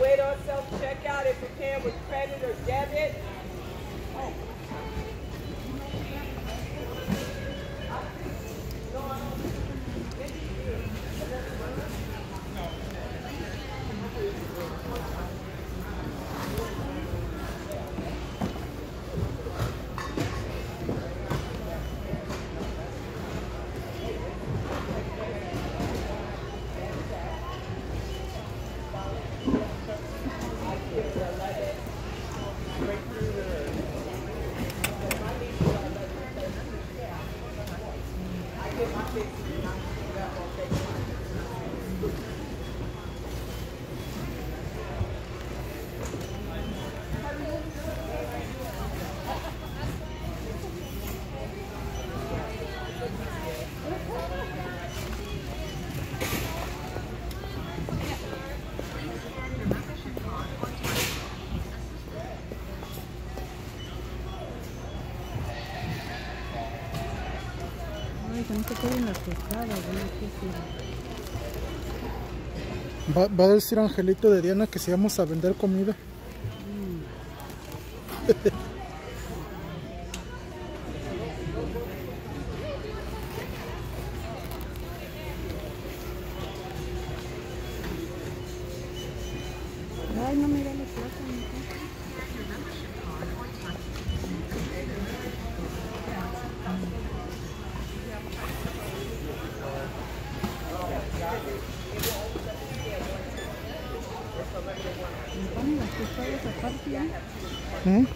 wait on self-checkout if you can with credit or debit. Oh. Thank you. Ay, que no se queden las tostadas, ¿no? ¿Qué será? Va, va a decir Angelito de Diana que si vamos a vender comida. Ay, no mira la plaza, Me ponen ¿eh?